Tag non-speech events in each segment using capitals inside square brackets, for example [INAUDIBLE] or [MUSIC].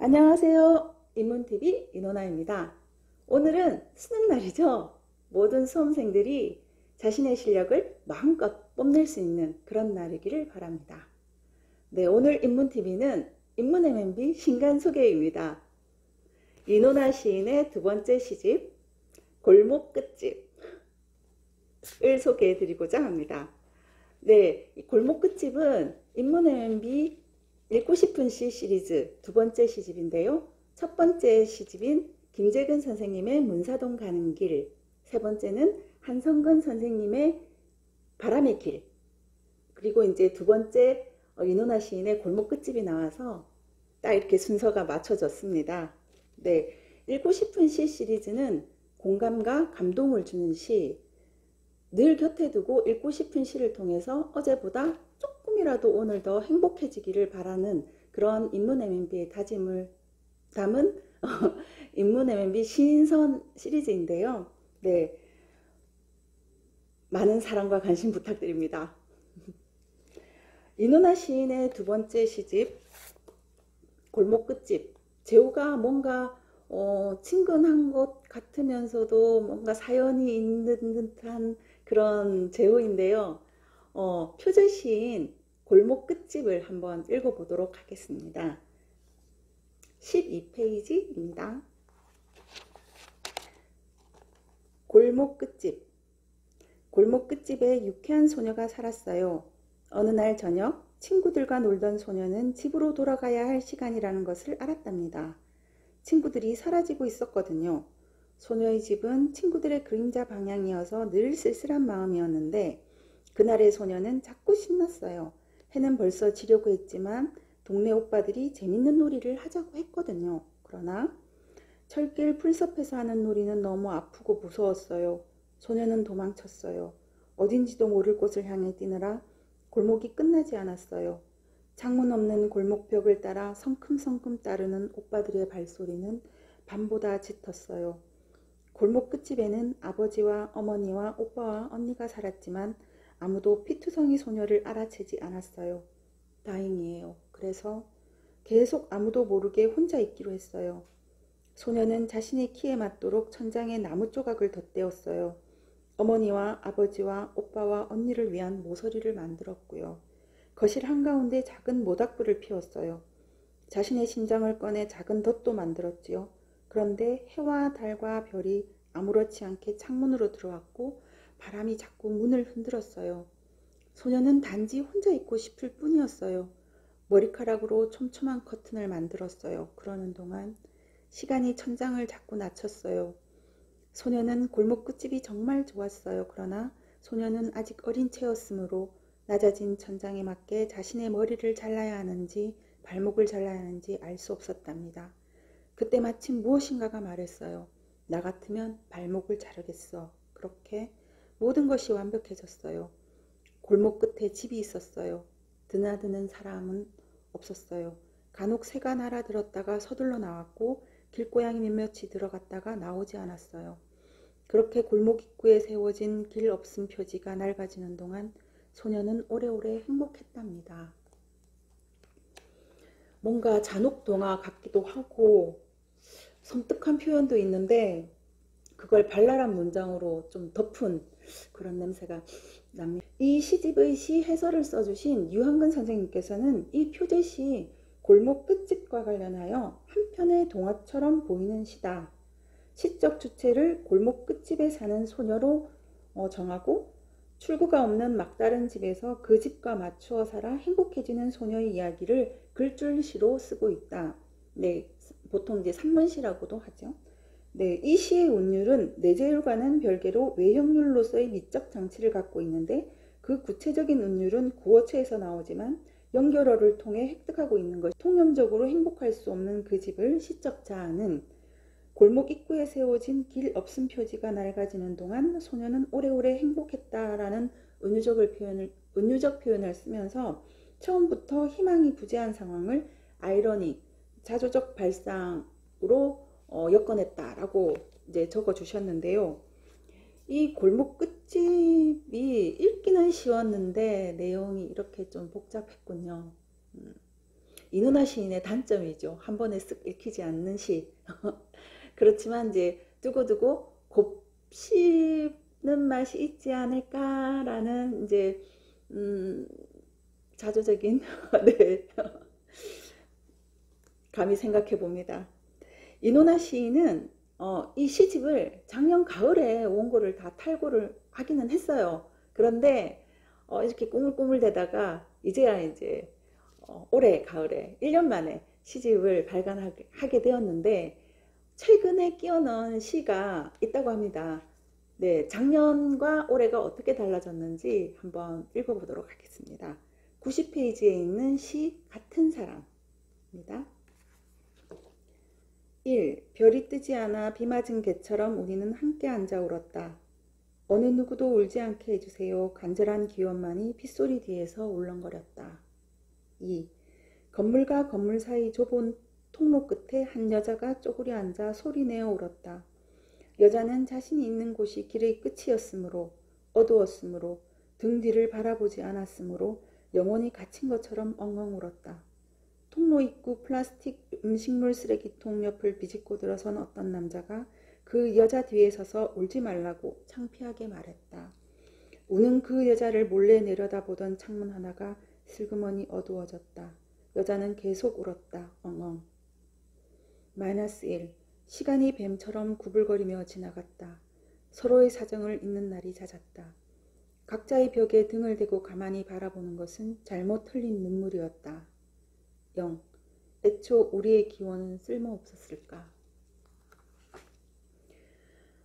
안녕하세요. 인문TV 이노나입니다. 오늘은 수능 날이죠. 모든 수험생들이 자신의 실력을 마음껏 뽐낼 수 있는 그런 날이기를 바랍니다. 네, 오늘 인문TV는 인문 MMB 신간 소개입니다. 이노나 시인의 두 번째 시집 골목 끝집을 소개해 드리고자 합니다. 네, 골목 끝집은 인문 MMB 읽고 싶은 시 시리즈 두 번째 시집인데요. 첫 번째 시집인 김재근 선생님의 문사동 가는 길, 세 번째는 한성근 선생님의 바람의 길, 그리고 이제 두 번째 어, 이노나 시인의 골목 끝집이 나와서 딱 이렇게 순서가 맞춰졌습니다. 네, 읽고 싶은 시 시리즈는 공감과 감동을 주는 시, 늘 곁에 두고 읽고 싶은 시를 통해서 어제보다 조금이라도 오늘 더 행복해지기를 바라는 그런 인문 MMB의 다짐을 담은 [LAUGHS] 인문 MMB 신선 시리즈인데요. 네. 많은 사랑과 관심 부탁드립니다. 이누나 시인의 두 번째 시집 골목 끝집 제호가 뭔가 어, 친근한 것 같으면서도 뭔가 사연이 있는 듯한 그런 제호인데요. 어, 표절 시인 골목 끝집을 한번 읽어보도록 하겠습니다. 12페이지입니다. 골목 끝집 골목 끝집에 유쾌한 소녀가 살았어요. 어느 날 저녁 친구들과 놀던 소녀는 집으로 돌아가야 할 시간이라는 것을 알았답니다. 친구들이 사라지고 있었거든요. 소녀의 집은 친구들의 그림자 방향이어서 늘 쓸쓸한 마음이었는데 그날의 소녀는 자꾸 신났어요. 해는 벌써 지려고 했지만 동네 오빠들이 재밌는 놀이를 하자고 했거든요. 그러나 철길 풀숲에서 하는 놀이는 너무 아프고 무서웠어요. 소녀는 도망쳤어요. 어딘지도 모를 곳을 향해 뛰느라 골목이 끝나지 않았어요. 창문 없는 골목벽을 따라 성큼성큼 따르는 오빠들의 발소리는 밤보다 짙었어요. 골목 끝집에는 아버지와 어머니와 오빠와 언니가 살았지만 아무도 피투성이 소녀를 알아채지 않았어요. 다행이에요. 그래서 계속 아무도 모르게 혼자 있기로 했어요. 소녀는 자신의 키에 맞도록 천장에 나무 조각을 덧대었어요. 어머니와 아버지와 오빠와 언니를 위한 모서리를 만들었고요. 거실 한가운데 작은 모닥불을 피웠어요. 자신의 심장을 꺼내 작은 덫도 만들었지요. 그런데 해와 달과 별이 아무렇지 않게 창문으로 들어왔고 바람이 자꾸 문을 흔들었어요. 소녀는 단지 혼자 있고 싶을 뿐이었어요. 머리카락으로 촘촘한 커튼을 만들었어요. 그러는 동안 시간이 천장을 자꾸 낮췄어요. 소녀는 골목 끝집이 정말 좋았어요. 그러나 소녀는 아직 어린 채였으므로 낮아진 천장에 맞게 자신의 머리를 잘라야 하는지 발목을 잘라야 하는지 알 수 없었답니다. 그때 마침 무엇인가가 말했어요. 나 같으면 발목을 자르겠어. 그렇게 모든 것이 완벽해졌어요. 골목 끝에 집이 있었어요. 드나드는 사람은 없었어요. 간혹 새가 날아들었다가 서둘러 나왔고 길고양이 몇몇이 들어갔다가 나오지 않았어요. 그렇게 골목 입구에 세워진 길 없음 표지가 낡아지는 동안 소녀는 오래오래 행복했답니다. 뭔가 잔혹동화 같기도 하고 섬뜩한 표현도 있는데 그걸 발랄한 문장으로 좀 덮은 그런 냄새가 납니다. 이 시집의 시 해설을 써주신 유한근 선생님께서는 이 표제시 골목 끝집과 관련하여 한편의 동화처럼 보이는 시다. 시적 주체를 골목 끝집에 사는 소녀로 어, 정하고 출구가 없는 막다른 집에서 그 집과 맞추어 살아 행복해지는 소녀의 이야기를 글줄시로 쓰고 있다. 네, 보통 이제 산문시라고도 하죠. 네, 이 시의 운율은 내재율과는 별개로 외형률로서의 미적 장치를 갖고 있는데 그 구체적인 운율은 구어체에서 나오지만 연결어를 통해 획득하고 있는 것이 통념적으로 행복할 수 없는 그 집을 시적 자아는 골목 입구에 세워진 길 없음 표지가 낡아지는 동안 소녀는 오래오래 행복했다라는 은유적을 표현을, 은유적 표현을 쓰면서 처음부터 희망이 부재한 상황을 아이러닉, 자조적 발상으로 어, 엮어냈다라고 이제 적어 주셨는데요. 이 골목 끝집이 읽기는 쉬웠는데 내용이 이렇게 좀 복잡했군요. 음. 이누나 시인의 단점이죠. 한 번에 쓱 읽히지 않는 시. [LAUGHS] 그렇지만 이제 두고두고 곱씹는 맛이 있지 않을까라는 이제 음, 자조적인 [LAUGHS] 네. 감히 생각해 봅니다. 이노나 시인은 어, 이 시집을 작년 가을에 원고를 다 탈고를 하기는 했어요. 그런데 어, 이렇게 꾸물꾸물대다가 이제야 이제 어, 올해 가을에 1년 만에 시집을 발간하게 되었는데 최근에 끼워넣은 시가 있다고 합니다. 네, 작년과 올해가 어떻게 달라졌는지 한번 읽어보도록 하겠습니다. 90페이지에 있는 시 같은 사람입니다. 1. 별이 뜨지 않아 비 맞은 개처럼 우리는 함께 앉아 울었다. 어느 누구도 울지 않게 해주세요. 간절한 기원만이 빗소리 뒤에서 울렁거렸다. 2. 건물과 건물 사이 좁은 통로 끝에 한 여자가 쪼그려 앉아 소리내어 울었다. 여자는 자신이 있는 곳이 길의 끝이었으므로 어두웠으므로 등 뒤를 바라보지 않았으므로 영혼이 갇힌 것처럼 엉엉 울었다. 통로 입구 플라스틱 음식물 쓰레기통 옆을 비집고 들어선 어떤 남자가 그 여자 뒤에 서서 울지 말라고 창피하게 말했다. 우는 그 여자를 몰래 내려다보던 창문 하나가 슬그머니 어두워졌다. 여자는 계속 울었다. 엉엉. 마이너스 1. 시간이 뱀처럼 구불거리며 지나갔다. 서로의 사정을 잊는 날이 잦았다. 각자의 벽에 등을 대고 가만히 바라보는 것은 잘못 흘린 눈물이었다. 0. 애초 우리의 기원은 쓸모없었을까?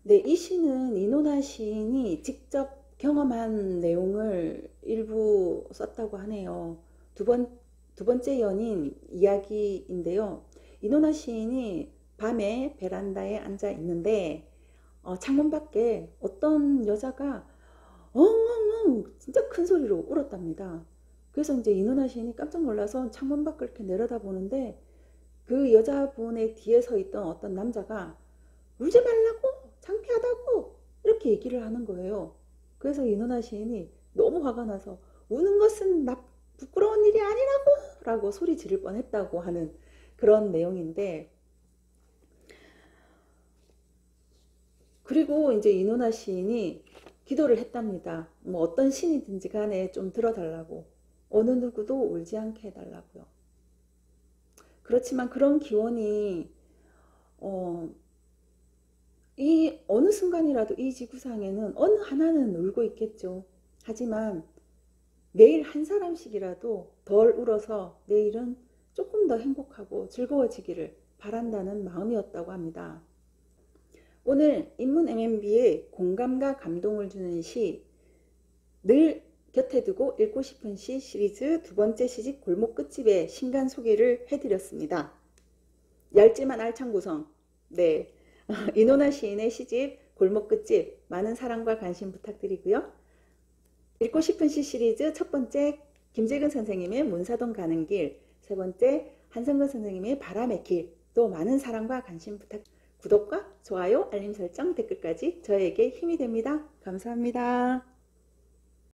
네, 이 시는 이노나 시인이 직접 경험한 내용을 일부 썼다고 하네요. 두, 번, 두 번째 연인 이야기인데요. 이노나 시인이 밤에 베란다에 앉아 있는데 어, 창문 밖에 어떤 여자가 엉엉엉 진짜 큰 소리로 울었답니다. 그래서 이제 이누나 시인이 깜짝 놀라서 창문 밖을 이렇게 내려다 보는데 그 여자분의 뒤에 서 있던 어떤 남자가 울지 말라고 창피하다고 이렇게 얘기를 하는 거예요. 그래서 이누나 시인이 너무 화가 나서 우는 것은 나 부끄러운 일이 아니라고 라고 소리 지를 뻔했다고 하는 그런 내용인데 그리고 이제 이누나 시인이 기도를 했답니다. 뭐 어떤 신이든지 간에 좀 들어달라고 어느 누구도 울지 않게 해달라고요. 그렇지만 그런 기원이 어, 이 어느 순간이라도 이 지구상에는 어느 하나는 울고 있겠죠. 하지만 매일 한 사람씩이라도 덜 울어서 내일은 조금 더 행복하고 즐거워지기를 바란다는 마음이었다고 합니다. 오늘 인문 MMB의 공감과 감동을 주는 시, 늘 곁에 두고 읽고 싶은 시 시리즈 두 번째 시집 골목 끝집의 신간 소개를 해드렸습니다. 얇지만 알찬 구성. 네. [LAUGHS] 이노나 시인의 시집 골목 끝집 많은 사랑과 관심 부탁드리고요. 읽고 싶은 시 시리즈 첫 번째 김재근 선생님의 문사동 가는 길, 세 번째 한성근 선생님의 바람의 길, 또 많은 사랑과 관심 부탁 구독과 좋아요, 알림 설정, 댓글까지 저에게 힘이 됩니다. 감사합니다.